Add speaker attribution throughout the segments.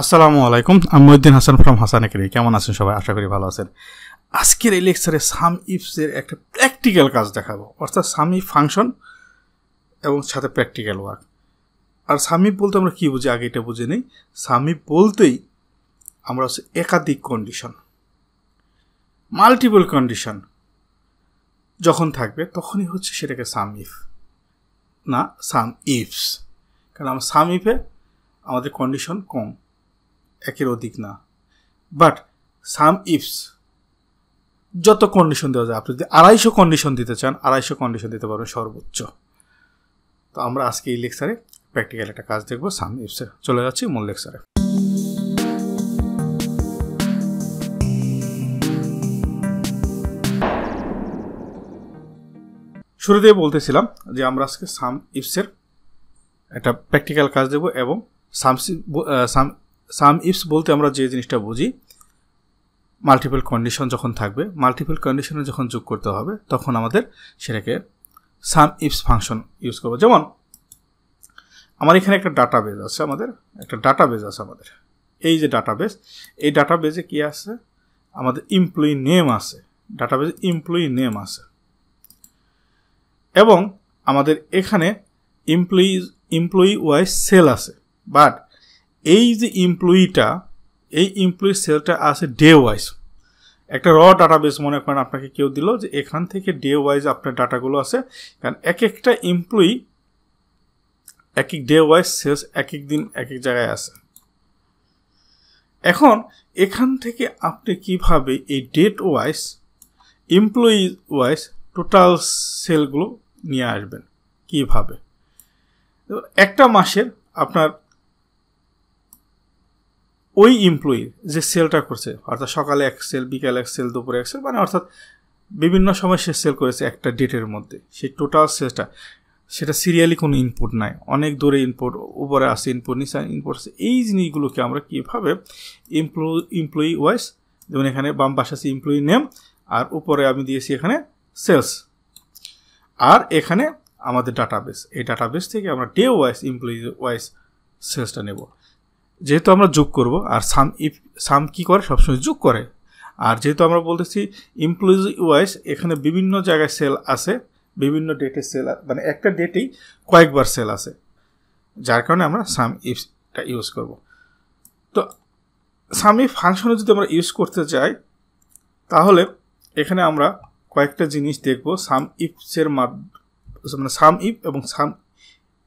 Speaker 1: আসসালামু আলাইকুম, আমি মহিউদ্দিন হাসান ফ্রম হাসান একাডেমি। কেমন আছেন সবাই? আশা করি ভালো আছেন। আজকের এই লেকচারে সাম ইফসের একটা প্র্যাকটিক্যাল কাজ দেখাবো। অর্থাৎ সাম ফাংশন এবং সাথে প্র্যাকটিক্যাল ওয়ার্ক আর সামিপ বলতে আমরা কী বুঝি? আগে এটা বুঝে নেই। সামিপ বলতেই আমরা হচ্ছে একাধিক কন্ডিশন মাল্টিপল কন্ডিশন যখন থাকবে তখনই হচ্ছে সেটাকে সাম ইফ। না, সাম ইফস। কারণ আমার সাম ইফে আমাদের কন্ডিশন কম। একের অধিক না। বাট সাম ইফস যত কন্ডিশন দেওয়া যায়, আপনি যদি আড়াইশো কন্ডিশন দিতে চান, আড়াইশো কন্ডিশন দিতে পারবেন সর্বোচ্চ। তো আমরা আজকে এই লেকচারে প্র্যাকটিক্যাল একটা কাজ দেখব সাম ইফসে চলে যাচ্ছি মূল লেকচারে শুরুতেই বলতেছিলাম যে আমরা আজকে সাম ইফসের একটা প্র্যাকটিক্যাল কাজ দেবো এবং সাম সাম সাম ইফস বলতে আমরা যে জিনিসটা বুঝি মাল্টিপল কন্ডিশন যখন থাকবে মাল্টিপল কন্ডিশনে যখন যোগ করতে হবে, তখন আমাদের সেটাকে সাম ইফস ফাংশন ইউজ করব। যেমন, আমার এখানে একটা ডাটা বেজ আছে আমাদের, একটা ডাটা বেজ আছে আমাদের। এই যে ডাটা বেজ এই ডাটা বেজে কী আছে? আমাদের এমপ্লয়ি নেম আছে ডাটা বেজে এমপ্লয়ি নেম আছে। এবং আমাদের এখানে এমপ্লয়ি এমপ্লয়ি ওয়াইজ সেল আছে বাট এই যে এমপ্লয়িটা এই এমপ্লয়ি সেলটা আছে ডে ওয়াইজ একটা র ডাটাবেস মনে করেন আপনাকে কেউ দিল যে এখান থেকে ডে ওয়াইজ আপনার ডাটাগুলো আছে। কারণ এক একটা এমপ্লয়ি এক এক ডে ওয়াইজ সেলস এক এক দিন এক এক জায়গায় আছে। এখন এখান থেকে আপনি কীভাবে এই date wise employee wise total সেলগুলো নিয়ে আসবেন? কীভাবে? একটা মাসের আপনার ওই এমপ্লয়ি যে সেলটা করছে, অর্থাৎ সকালে এক সেল বিকালে এক সেল দুপুরে এক সেল মানে অর্থাৎ বিভিন্ন সময় সে সেল করেছে একটা ডেটের মধ্যে। সেই টোটাল সেলটা সেটা সিরিয়ালি কোনো ইনপুট নাই। অনেক দূরে ইনপুট উপরে আসে ইনপুট নিচে ইনপুট আছে। এই জিনিসগুলোকে আমরা কীভাবে এমপ্লয়ি এমপ্লয়ি ওয়াইজ যেমন এখানে বাম পাশে আছে এমপ্লয়ি নেম আর উপরে আমি দিয়েছি এখানে সেলস আর এখানে আমাদের ডাটাবেস এই ডাটাবেস থেকে আমরা ডে ওয়াইজ এমপ্লয়ি ওয়াইজ সেলসটা নেব। যেহেতু আমরা যোগ করব, আর সাম ইফ সাম কী করে? সবসময় যোগ করে। আর যেহেতু আমরা বলতেছি এমপ্লয়িজ ওয়াইজ এখানে বিভিন্ন জায়গায় সেল আছে, বিভিন্ন ডেটে সেল মানে একটা ডেটেই কয়েকবার সেল আছে। যার কারণে আমরা সাম ইফটা ইউজ করব। তো সাম ইফ ফাংশনে যদি আমরা ইউজ করতে চাই, তাহলে এখানে আমরা কয়েকটা জিনিস দেখব। সাম ইফসের মানে সাম ইফ এবং সাম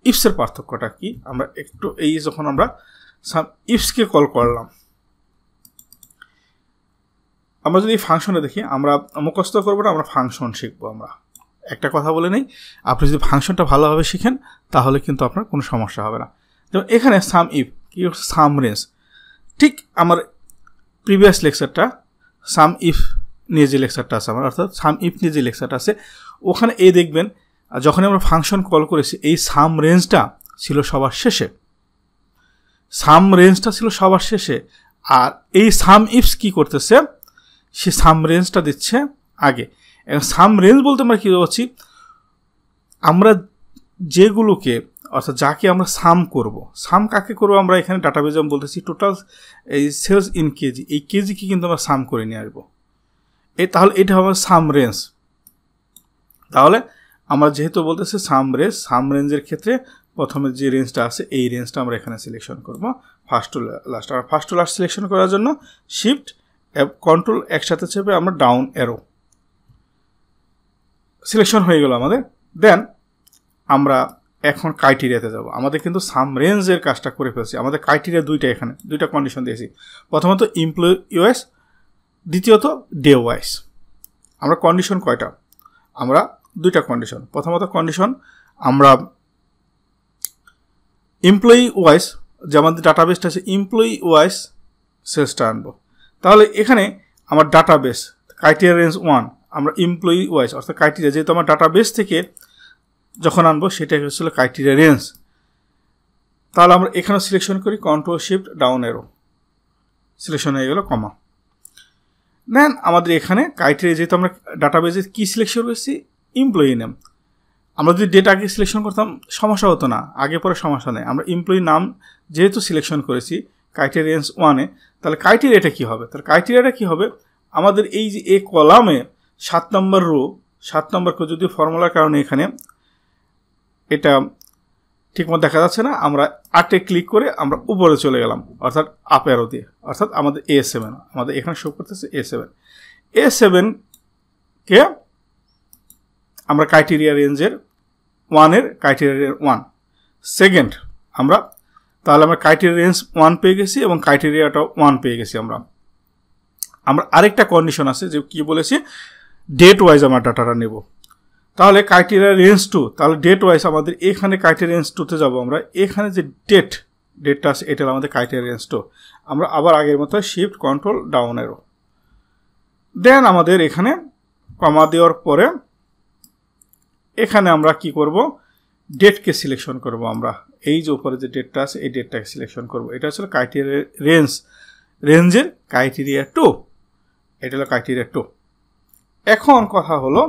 Speaker 1: ইফসের পার্থক্যটা কি? আমরা একটু এই যখন আমরা সাম ইফসকে কল করলাম। আমরা যদি ফাংশনে দেখি, আমরা মুখস্থ করব না, আমরা ফাংশন শিখব আমরা। একটা কথা বলে নেই, আপনি যদি ফাংশনটা ভালোভাবে শিখেন, তাহলে কিন্তু আপনার কোনো সমস্যা হবে না। যেমন এখানে সাম ইফ, কি সাম রেঞ্জ। ঠিক আমার প্রিভিয়াস লেকচারটা, সাম ইফ নিয়ে যে লেকচারটা আছে আমার, অর্থাৎ সাম ইফ নিয়ে যে লেকচারটা আছে, ওখানে এই দেখবেন যখন আমরা ফাংশন কল করেছি, এই সাম রেঞ্জটা ছিল সবার শেষে। সাম রেঞ্জটা ছিল সবার শেষে। আর এই সাম ইফস কি করতেছে? সে সাম রেঞ্জটা দিচ্ছে আগে। সাম রেঞ্জ বলতে আমরা কী বলছি আমরা যেগুলোকে, অর্থাৎ যাকে আমরা সাম করব, সাম কাকে করব? আমরা এখানে ডাটাবেজ আমি বলতেছি টোটাল এই সেলস ইন কেজি। এই কেজিকে কিন্তু আমরা সাম করে নিয়ে আসব। এই তাহলে এটা হবে সাম রেঞ্জ। তাহলে আমরা যেহেতু বলতেছি সাম রেঞ্জ, সাম রেঞ্জের ক্ষেত্রে প্রথমে যে রেঞ্জটা আছে, এই রেঞ্জটা আমরা এখানে সিলেকশন করব। ফার্স্ট টু লাস্ট আর ফার্স্ট টু লাস্ট সিলেকশন করার জন্য শিফট কন্ট্রোল একসাথে চেপে আমরা ডাউন এরো সিলেকশন হয়ে গেল আমাদের। দেন আমরা এখন ক্রাইটেরিয়াতে যাব। আমাদের কিন্তু সাম রেঞ্জের কাজটা করে ফেলছি। আমাদের ক্রাইটেরিয়া দুইটা এখানে, দুইটা কন্ডিশন দিয়েছি। প্রথমত এমপ্লয়ি দ্বিতীয়ত ডে ওয়াইস আমরা কন্ডিশন কয়টা? আমরা দুইটা কন্ডিশন প্রথমত কন্ডিশন আমরা এমপ্লয়ি ওয়াইজ যে আমাদের ডাটাবেসটা আছে এমপ্লয়ি ওয়াইজ সেলসটা আনব। তাহলে এখানে আমার ডাটাবেস ক্রাইটেরিয়া রেঞ্জ ওয়ান আমরা এমপ্লয়ি ওয়াইজ অর্থাৎ ক্রাইটেরিয়া যেহেতু আমার ডাটাবেস থেকে যখন আনব সেটা হচ্ছিল ক্রাইটেরিয়া রেঞ্জ তাহলে আমরা এখানে সিলেকশন করি control shift down arrow selection হয়ে গেল কমা দেন আমাদের এখানে ক্রাইটেরিয়া যেহেতু আমরা ডাটাবেসে কী সিলেকশন করেছি? এমপ্লয়ি নেম আমরা যদি ডেট আগে সিলেকশন করতাম, সমস্যা হতো না। আগে পরে সমস্যা নেই। আমরা এমপ্লয়ি নাম যেহেতু সিলেকশন করেছি ক্রাইটেরিয়ান্স ওয়ানে তাহলে ক্রাইটেরিয়াটা কী হবে? তাহলে ক্রাইটেরিয়াটা কী হবে? আমাদের এই যে এ কলামে সাত নম্বর রো সাত নম্বর যদি ফর্মুলার কারণে এখানে এটা ঠিকমতো দেখা যাচ্ছে না। আমরা আটে ক্লিক করে আমরা উপরে চলে গেলাম, অর্থাৎ আপ দিয়ে। অর্থাৎ আমাদের এ সেভেন আমাদের এখানে শো করতেছে এ সেভেন এ সেভেনকে আমরা ক্রাইটেরিয়া রেঞ্জের ওয়ানের ক্রাইটেরিয়া ওয়ান সেকেন্ড আমরা, তাহলে আমরা ক্রাইটেরিয়া রেঞ্জ ওয়ান পেয়ে গেছি এবং ক্রাইটেরিয়াটা ওয়ান পেয়ে গেছি আমরা। আমরা আরেকটা কন্ডিশন আছে যে কি বলেছি? ডেট ওয়াইজ আমরা ডাটাটা নেব। তাহলে ক্রাইটেরিয়া রেঞ্জ টু তাহলে ডেট ওয়াইজ আমাদের এখানে ক্রাইটেরিয়া রেঞ্জ টুতে যাব আমরা। এখানে যে ডেট ডেটটা আছে, এটা আমাদের ক্রাইটেরিয়া রেঞ্জ টু আমরা আবার আগের মতো শিফট কন্ট্রোল ডাউনেরও দেন আমাদের এখানে কমা দেওয়ার পরে এখানে আমরা কি করব? ডেটকে সিলেকশন করব আমরা। এই যে উপরে যে ডেটটা আছে, এই ডেটটাকে সিলেকশন করব। এটা হচ্ছে ক্রাইটেরিয়া রেঞ্জ রেঞ্জের ক্রাইটেরিয়া টু এটা হলো ক্রাইটেরিয়া টু এখন কথা হলো,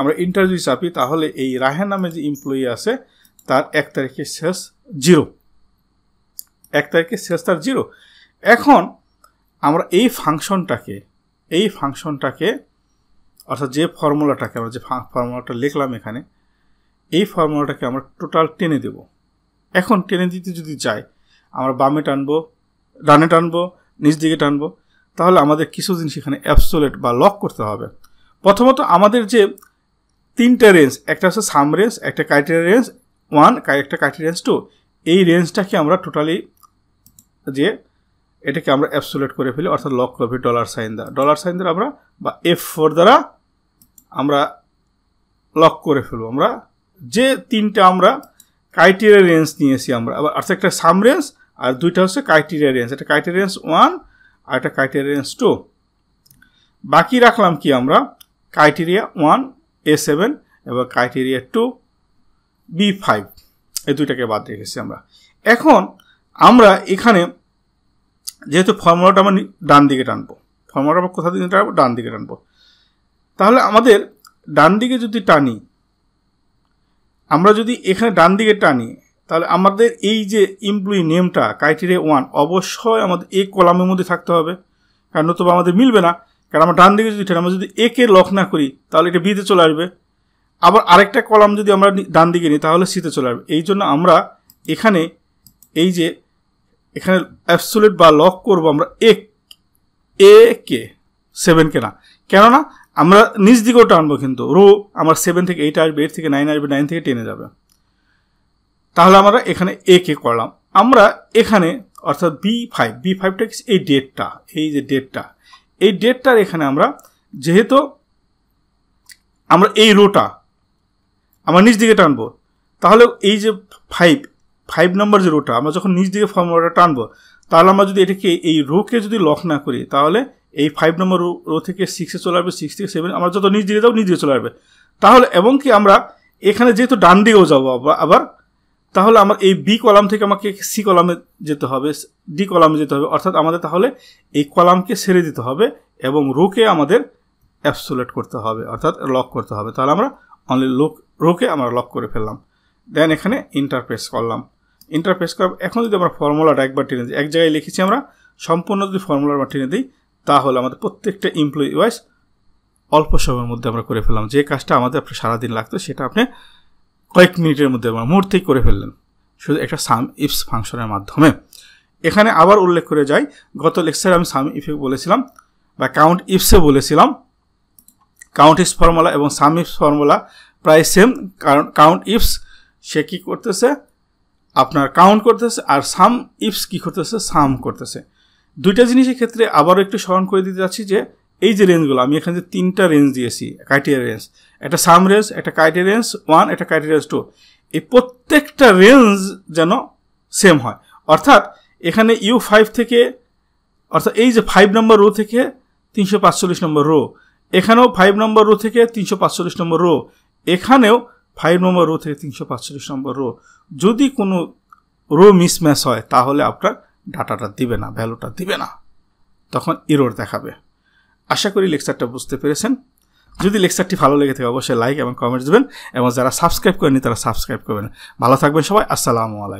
Speaker 1: আমরা ইন্টারভিউ চাপি, তাহলে এই রাহেন নামে যে এমপ্লয়ি আছে, তার এক তারিখে শেষ জিরো এক তারিখে শেষ তার জিরো এখন আমরা এই ফাংশনটাকে এই ফাংশনটাকে অর্থাৎ যে ফর্মুলাটাকে আমরা যে ফর্মুলাটা লিখলাম এখানে, এই ফর্মুলাটাকে আমরা টোটাল টেনে দেব। এখন টেনে দিতে যদি যাই, আমরা বামে টানবো, ডানে টানবো, নিচ দিকে টানবো, তাহলে আমাদের কিছু জিনিস এখানে অ্যাবসোলেট বা লক করতে হবে। প্রথমত আমাদের যে তিনটে রেঞ্জ একটা হচ্ছে সাম রেঞ্জ একটা ক্রাইটেরিয়া রেঞ্জ ওয়ান একটা ক্রাইটেরিয়া রেঞ্জ টু এই রেঞ্জটাকে আমরা টোটালি যে এটাকে আমরা অ্যাবসোলেট করে ফেলি, অর্থাৎ লক করে ফেলি ডলার সাইন দ্বারা। ডলার সাইন দ্বারা আমরা বা এফ ফোর দ্বারা আমরা লক করে ফেলব। আমরা যে তিনটা আমরা ক্রাইটেরিয়া রেঞ্জ নিয়েছি আমরা। আবার অর্থাৎ একটা সাম রেঞ্জ আর দুইটা হচ্ছে ক্রাইটেরিয়া রেঞ্জ একটা ক্রাইটেরিয়া রেঞ্জ ওয়ান আর একটা ক্রাইটেরিয়া রেঞ্জ টু বাকি রাখলাম কি আমরা? ক্রাইটেরিয়া ওয়ান এ সেভেন এবং ক্রাইটেরিয়া টু বি ফাইভ এই দুইটাকে বাদ রেখেছি আমরা। এখন আমরা এখানে যেহেতু ফর্মুলাটা আমরা ডান দিকে টানবো। ফর্মুলাটা আমরা কোথা দিকে টানবো? ডান দিকে টানবো। তাহলে আমাদের ডান দিকে যদি টানি, আমরা যদি এখানে ডান দিকে টানি, তাহলে আমাদের এই যে এমপ্লয়ি নেমটা ক্রাইটেরিয়া ওয়ান অবশ্যই আমাদের এ কলামের মধ্যে থাকতে হবে। কারণ নতুবা আমাদের মিলবে না। কারণ আমরা ডান দিকে যদি টানি, আমরা যদি একে লক না করি, তাহলে এটা বিতে চলে আসবে। আবার আরেকটা কলাম যদি আমরা ডান দিকে নিই তাহলে সিতে চলে আসবে। এই জন্য আমরা এখানে এই যে এখানে অ্যাবসোলেট বা লক করব আমরা এ এ কে না। কেননা আমরা নিচ দিকেও টানবো কিন্তু। রো আমার সেভেন থেকে এইট আসবে এইট থেকে নাইন আসবে নাইন থেকে টেনে যাবে। তাহলে আমরা এখানে এ কে করলাম। আমরা এখানে, অর্থাৎ বি ফাইভ বি ফাইভটা এই ডেটটা এই যে ডেটটা এই ডেটটার এখানে আমরা যেহেতু আমরা এই রোটা আমরা নিচ দিকে টানবো, তাহলে এই যে ফাইভ ফাইভ নম্বর যে রোটা আমরা যখন নিচ দিকে ফর্মুলাটা টানবো, তাহলে আমরা যদি এটাকে এই রোকে যদি লক না করি, তাহলে এই ফাইভ নম্বর রো থেকে সিক্সে চলে আসবে সিক্স থেকে সেভেন আমরা যত নিচ দিকে যাব নিচ দিকে চলে আসবে। তাহলে, এবং কি আমরা এখানে যেহেতু ডান দিকেও যাব আবার তাহলে আমার এই বি কলাম থেকে আমাকে সি কলামে যেতে হবে ডি কলামে যেতে হবে। অর্থাৎ আমাদের তাহলে এই কলামকে সেরে দিতে হবে এবং রোকে আমাদের অ্যাপসোলেট করতে হবে, অর্থাৎ লক করতে হবে। তাহলে আমরা অনলি লোক রোকে আমরা লক করে ফেললাম। দেন এখানে ইন্টারপ্রেস করলাম। ইন্টারপ্রেস করার এখন যদি আমরা ফর্মুলাটা একবার টেনে দিই, এক জায়গায় লিখেছি আমরা, সম্পূর্ণ যদি ফর্মুলাটা টেনে দিই তাহলে আমাদের প্রত্যেকটা এমপ্লয়ি ওয়াইজ অল্প সময়ের মধ্যে আমরা করে ফেললাম। যে কাজটা আমাদের আপনি সারাদিন লাগতো, সেটা আপনি কয়েক মিনিটের মধ্যে আমরা মুহূর্তেই করে ফেললেন। শুধু একটা সাম ইফস ফাংশনের মাধ্যমে। এখানে আবার উল্লেখ করে যাই, গত লেকচারে আমি সাম ইফে বলেছিলাম, বা কাউন্ট ইফসে বলেছিলাম। কাউন্ট ইফস ফর্মুলা এবং সাম ইফস ফর্মুলা প্রায় সেম কারণ কাউন্ট ইফস সে কী করতেছে? আপনার কাউন্ট করতেছে আর সাম ইফস কী করতেছে? সাম করতেছে। দুইটা জিনিসের ক্ষেত্রে আবারও একটু স্মরণ করে দিতে যাচ্ছি যে এই যে রেঞ্জগুলো আমি এখানে যে তিনটা রেঞ্জ দিয়েছি ক্রাইটেরিয়া রেঞ্জ একটা সাম রেঞ্জ, একটা ক্রাইটেরিয়া রেঞ্জ ওয়ান, একটা ক্রাইটেরিয়া রেঞ্জ টু, এই প্রত্যেকটা রেঞ্জ যেন সেম হয়। অর্থাৎ এখানে ইউ ফাইভ থেকে, অর্থাৎ এই যে ফাইভ নম্বর রো থেকে তিনশো পাঁচচল্লিশ নম্বর রো, এখানেও ফাইভ নম্বর রো থেকে তিনশো পাঁচচল্লিশ নম্বর রো, এখানেও ফাইভ নম্বর রো থেকে তিনশো পাঁচচল্লিশ নম্বর রো। যদি কোনো রো মিসম্যাচ হয়, তাহলে আপনার ডাটাটা দিবে না ভ্যালুটা দিবে না। তখন ইরোর দেখাবে। আশা করি লেকচারটা বুঝতে পেরেছেন। যদি লেকচারটি ভালো লেগে থাকে, অবশ্যই লাইক এবং কমেন্টস দেবেন। এবং যারা সাবস্ক্রাইব করেনি তারা সাবস্ক্রাইব করবেন। ভালো থাকবেন সবাই। আসসালামু আলাইকুম।